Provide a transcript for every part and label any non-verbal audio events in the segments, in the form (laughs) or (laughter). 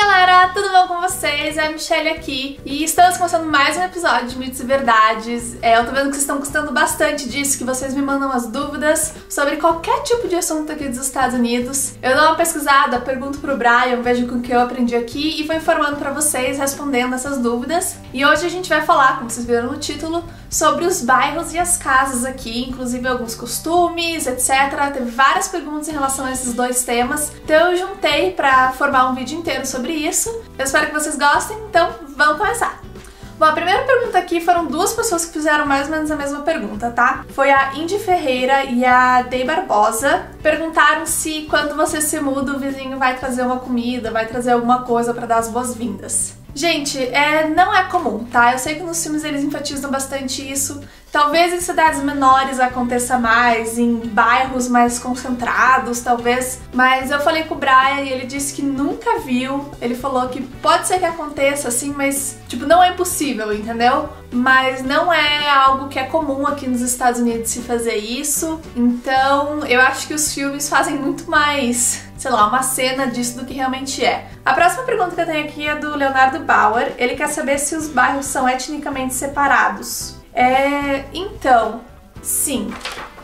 galera, tudo bom com vocês? É a Michelle aqui e estamos começando mais um episódio de Mitos e Verdades. É, eu tô vendo que vocês estão gostando bastante disso, que vocês me mandam as dúvidas sobre qualquer tipo de assunto aqui dos Estados Unidos. Eu dou uma pesquisada, pergunto pro Brian, vejo com o que eu aprendi aqui e vou informando pra vocês, respondendo essas dúvidas. E hoje a gente vai falar, como vocês viram no título, sobre os bairros e as casas aqui, inclusive alguns costumes, etc. Teve várias perguntas em relação a esses dois temas, então eu juntei pra formar um vídeo inteiro sobre isso. Eu espero que vocês gostem, então vamos começar! Bom, a primeira pergunta aqui foram duas pessoas que fizeram mais ou menos a mesma pergunta, tá? Foi a Indy Ferreira e a Dei Barbosa. Perguntaram se quando você se muda o vizinho vai trazer uma comida, vai trazer alguma coisa para dar as boas-vindas. Gente, é, não é comum, tá? Eu sei que nos filmes eles enfatizam bastante isso. Talvez em cidades menores aconteça mais, em bairros mais concentrados, talvez. Mas eu falei com o Brian e ele disse que nunca viu. Ele falou que pode ser que aconteça, assim, mas, tipo, não é impossível, entendeu? Mas não é algo que é comum aqui nos Estados Unidos se fazer isso. Então, eu acho que os filmes fazem muito mais sei lá, uma cena disso do que realmente é. A próxima pergunta que eu tenho aqui é do Leonardo Bauer. Ele quer saber se os bairros são etnicamente separados. É, então, sim,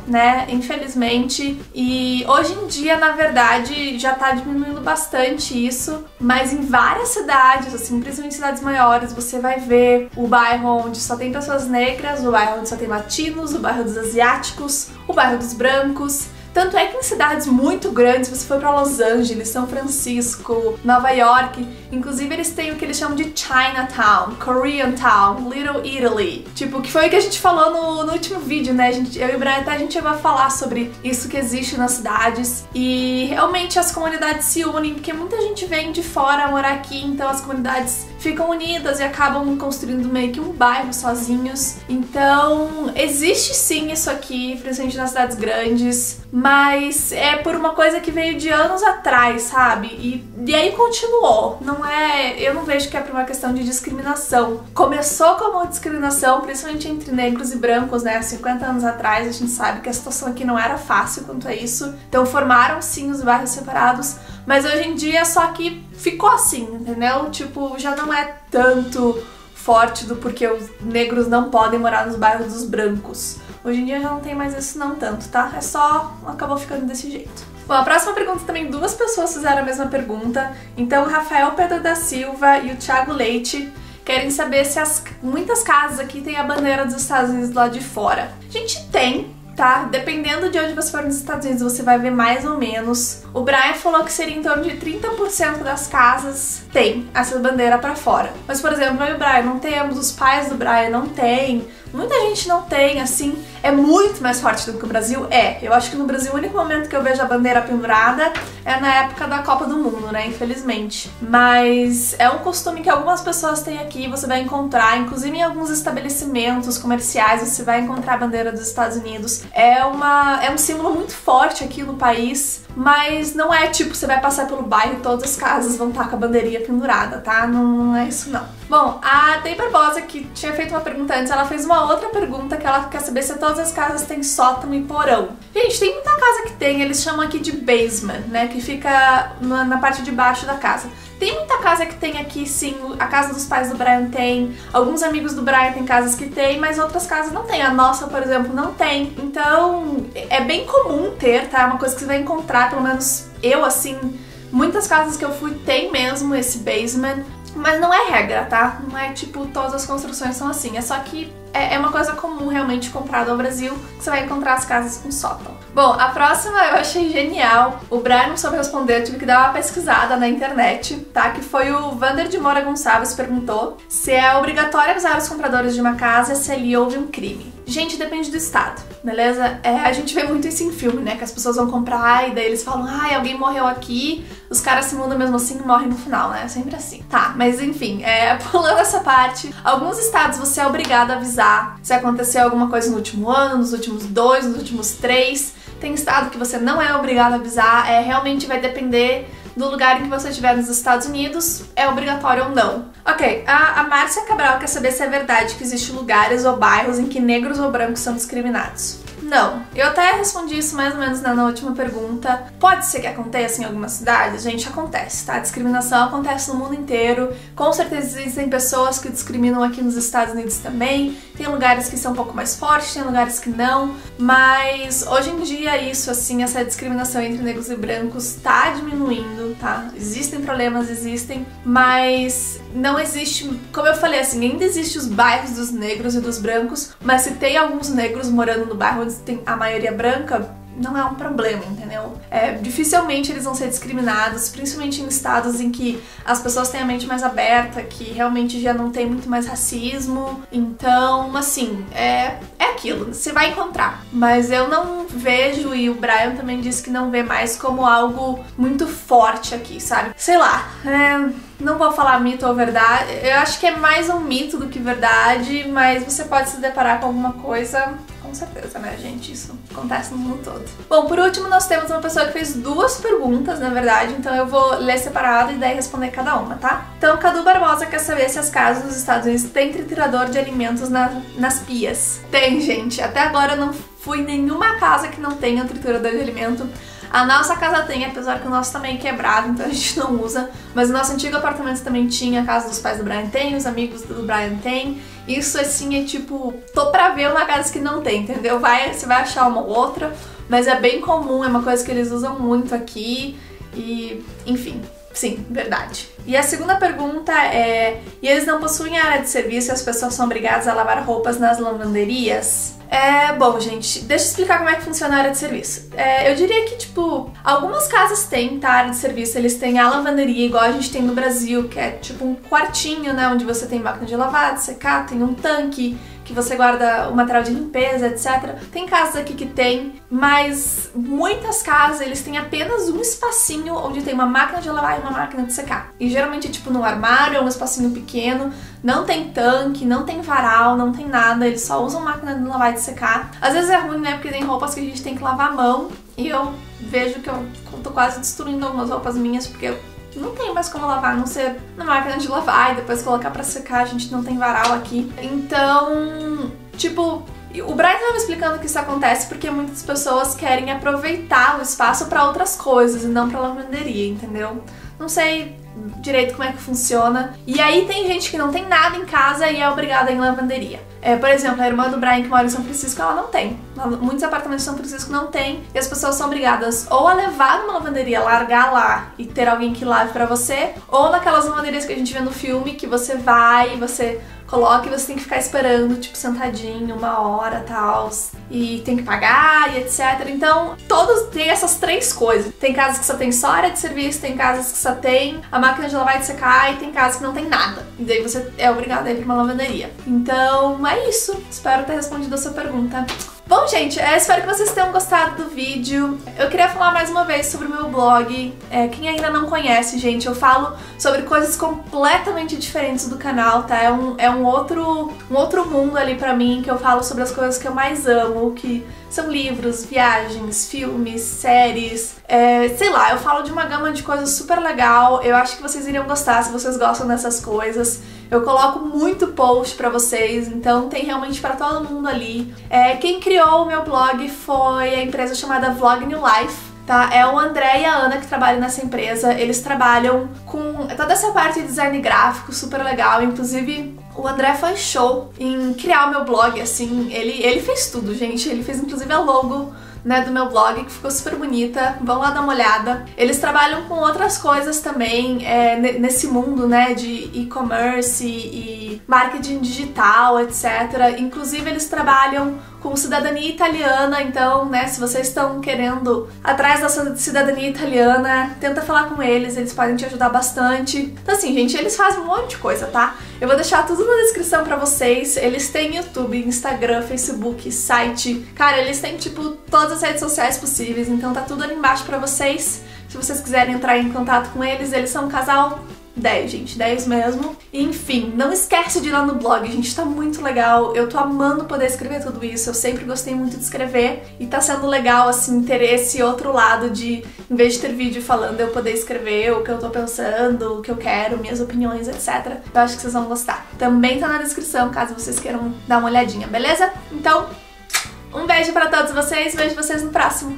né? Infelizmente. E hoje em dia, na verdade, já tá diminuindo bastante isso, mas em várias cidades, assim, principalmente cidades maiores, você vai ver o bairro onde só tem pessoas negras, o bairro onde só tem latinos, o bairro dos asiáticos, o bairro dos brancos. Tanto é que em cidades muito grandes, você foi para Los Angeles, São Francisco, Nova York, inclusive eles têm o que eles chamam de Chinatown, Korean Town, Little Italy. Tipo, que foi o que a gente falou no, no último vídeo, né? A gente, eu e o Brian até a gente a falar sobre isso que existe nas cidades. E realmente as comunidades se unem, porque muita gente vem de fora morar aqui, então as comunidades ficam unidas e acabam construindo meio que um bairro sozinhos. Então, existe sim isso aqui, principalmente nas cidades grandes, mas é por uma coisa que veio de anos atrás, sabe? E, e aí continuou. Não é. Eu não vejo que é por uma questão de discriminação. Começou como discriminação, principalmente entre negros e brancos, né? Há 50 anos atrás, a gente sabe que a situação aqui não era fácil quanto a isso. Então formaram sim os bairros separados, mas hoje em dia só que ficou assim, entendeu? Tipo, já não é tanto forte do porque os negros não podem morar nos bairros dos brancos. Hoje em dia já não tem mais isso não tanto, tá? É só acabou ficando desse jeito. Bom, a próxima pergunta também duas pessoas fizeram a mesma pergunta. Então, o Rafael Pedro da Silva e o Thiago Leite querem saber se as muitas casas aqui têm a bandeira dos Estados Unidos lá de fora. A gente tem, tá? Dependendo de onde você for nos Estados Unidos, você vai ver mais ou menos. O Brian falou que seria em torno de 30% das casas tem essa bandeira para fora. Mas, por exemplo, eu e o Brian não temos, os pais do Brian não têm, muita gente não tem, assim, é muito mais forte do que o Brasil? É. Eu acho que no Brasil o único momento que eu vejo a bandeira pendurada é na época da Copa do Mundo, né? Infelizmente. Mas é um costume que algumas pessoas têm aqui, você vai encontrar, inclusive em alguns estabelecimentos comerciais, você vai encontrar a bandeira dos Estados Unidos. É, uma, é um símbolo muito forte aqui no país, mas não é tipo você vai passar pelo bairro e todas as casas vão estar com a bandeirinha pendurada, tá? Não, é isso não. Bom, a Dei Barbosa, que tinha feito uma pergunta antes, ela fez uma outra pergunta que ela quer saber se todas as casas têm sótão e porão. Gente, tem muita casa que tem, eles chamam aqui de basement, né? Que fica na, na parte de baixo da casa. Tem muita casa que tem aqui, sim. A casa dos pais do Brian tem. Alguns amigos do Brian têm casas que tem, mas outras casas não tem. A nossa, por exemplo, não tem. Então, é bem comum ter, tá? É uma coisa que você vai encontrar, pelo menos eu, assim. Muitas casas que eu fui tem mesmo esse basement. Mas não é regra, tá? Não é tipo todas as construções são assim. É só que é, é uma coisa comum realmente comprada no Brasil, que você vai encontrar as casas com sótão. Bom, a próxima eu achei genial. O Brian não soube responder, eu tive que dar uma pesquisada na internet, tá? Que foi o Vander de Moura Gonçalves perguntou se é obrigatório avisar os compradores de uma casa se ali houve um crime. Gente, depende do estado, beleza? É, a gente vê muito isso em filme, né? Que as pessoas vão comprar e daí eles falam, ai, alguém morreu aqui, os caras se mudam mesmo assim e morrem no final, né? É sempre assim. Tá, mas enfim, é, (laughs) pulando essa parte, alguns estados você é obrigado a avisar se aconteceu alguma coisa no último ano, nos últimos dois, nos últimos três. Tem estado que você não é obrigado a avisar, é realmente vai depender do lugar em que você estiver nos Estados Unidos, é obrigatório ou não. Ok, a, a Márcia Cabral quer saber se é verdade que existem lugares ou bairros em que negros ou brancos são discriminados. Não. Eu até respondi isso mais ou menos na, última pergunta. Pode ser que aconteça em algumas cidades? Gente, acontece, tá? Discriminação acontece no mundo inteiro. Com certeza existem pessoas que discriminam aqui nos Estados Unidos também. Tem lugares que são um pouco mais fortes, tem lugares que não. Mas hoje em dia isso, assim, essa discriminação entre negros e brancos tá diminuindo, tá? Existem problemas, existem, mas não existe, como eu falei assim, ainda existe os bairros dos negros e dos brancos, mas se tem alguns negros morando no bairro onde tem a maioria branca, não é um problema, entendeu? É, dificilmente eles vão ser discriminados, principalmente em estados em que as pessoas têm a mente mais aberta, que realmente já não tem muito mais racismo. Então, assim, é, é aquilo, você vai encontrar. Mas eu não vejo, e o Brian também disse que não vê mais como algo muito forte aqui, sabe? Sei lá, é, não vou falar mito ou verdade, eu acho que é mais um mito do que verdade, mas você pode se deparar com alguma coisa com certeza, né, gente? Isso acontece no mundo todo. Bom, por último, nós temos uma pessoa que fez duas perguntas, na verdade, então eu vou ler separado e daí responder cada uma, tá? Então, Cadu Barbosa quer saber se as casas nos Estados Unidos têm triturador de alimentos na, nas pias. Tem, gente. Até agora eu não fui em nenhuma casa que não tenha triturador de alimento. A nossa casa tem, apesar que o nosso também é quebrado, então a gente não usa. Mas o nosso antigo apartamento também tinha, a casa dos pais do Brian tem, os amigos do Brian tem. Isso assim é tipo, tô pra ver uma casa que não tem, entendeu? Vai, você vai achar uma ou outra, mas é bem comum, é uma coisa que eles usam muito aqui e, enfim, sim, verdade. E a segunda pergunta é: e eles não possuem área de serviço e as pessoas são obrigadas a lavar roupas nas lavanderias? É, bom, gente, deixa eu explicar como é que funciona a área de serviço. É, eu diria que, tipo, algumas casas têm, tá, área de serviço, eles têm a lavanderia igual a gente tem no Brasil, que é tipo um quartinho, né, onde você tem máquina de lavar, de secar, tem um tanque, que você guarda o material de limpeza, etc. Tem casas aqui que tem, mas muitas casas eles têm apenas um espacinho onde tem uma máquina de lavar e uma máquina de secar. E geralmente tipo no armário, é um espacinho pequeno, não tem tanque, não tem varal, não tem nada, eles só usam máquina de lavar e de secar. Às vezes é ruim, né, porque tem roupas que a gente tem que lavar a mão e eu vejo que eu tô quase destruindo algumas roupas minhas porque eu não tem mais como lavar, a não ser na máquina de lavar e depois colocar para secar, a gente não tem varal aqui. Então, tipo, o Brian estava me explicando que isso acontece porque muitas pessoas querem aproveitar o espaço para outras coisas e não para lavanderia, entendeu? Não sei direito como é que funciona. E aí tem gente que não tem nada em casa e é obrigada em lavanderia. É, por exemplo, a irmã do Brian que mora em São Francisco, ela não tem. Muitos apartamentos de São Francisco não tem. E as pessoas são obrigadas ou a levar numa lavanderia, largar lá e ter alguém que lave para você, ou naquelas lavanderias que a gente vê no filme, que você vai e você coloca e você tem que ficar esperando, tipo, sentadinho, uma hora tal, e tem que pagar e etc. Então, todos têm essas três coisas. Tem casas que só tem só área de serviço, tem casas que só tem a máquina de lavar e de secar, e tem casas que não tem nada. E daí você é obrigado a ir pra uma lavanderia. Então, é isso. Espero ter respondido a sua pergunta. Bom, gente, é, espero que vocês tenham gostado do vídeo. Eu queria falar mais uma vez sobre o meu blog. É, quem ainda não conhece, gente, eu falo sobre coisas completamente diferentes do canal, tá? É um, é um, outro, um outro mundo ali pra mim, que eu falo sobre as coisas que eu mais amo, que são livros, viagens, filmes, séries, é, sei lá, eu falo de uma gama de coisas super legal. Eu acho que vocês iriam gostar se vocês gostam dessas coisas. Eu coloco muito post para vocês, então tem realmente para todo mundo ali. É, quem criou o meu blog foi a empresa chamada Vlog New Life. Tá? É o André e a Ana que trabalham nessa empresa. Eles trabalham com toda essa parte de design gráfico super legal. Inclusive, o André foi show em criar o meu blog, assim. Ele, ele fez tudo, gente. Ele fez inclusive a logo né, do meu blog, que ficou super bonita. Vão lá dar uma olhada. Eles trabalham com outras coisas também é, nesse mundo, né, de e-commerce e marketing digital, etc. Inclusive, eles trabalham com cidadania italiana, então, né, se vocês estão querendo atrás dessa cidadania italiana, tenta falar com eles, eles podem te ajudar bastante. Então, assim, gente, eles fazem um monte de coisa, tá? Eu vou deixar tudo na descrição pra vocês. Eles têm YouTube, Instagram, Facebook, site. Cara, eles têm, tipo, todas as redes sociais possíveis, então tá tudo ali embaixo pra vocês. Se vocês quiserem entrar em contato com eles, eles são um casal 10, gente, 10 mesmo. enfim, não esquece de ir lá no blog, gente, tá muito legal. Eu tô amando poder escrever tudo isso. Eu sempre gostei muito de escrever e tá sendo legal, assim, ter esse outro lado de, em vez de ter vídeo falando, eu poder escrever o que eu tô pensando, o que eu quero, minhas opiniões, etc. Eu acho que vocês vão gostar. Também tá na descrição, caso vocês queiram dar uma olhadinha, beleza? Então, um beijo pra todos vocês, vejo vocês no próximo.